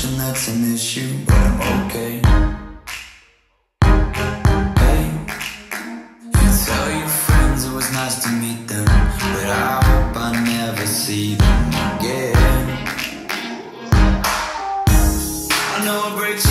emotion that's an issue, but I'm okay. Hey, you tell your friends it was nice to meet them, but I hope I never see them again. I know it breaks.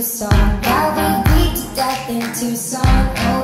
Tucson. Got me beat to death in Tucson. Oh.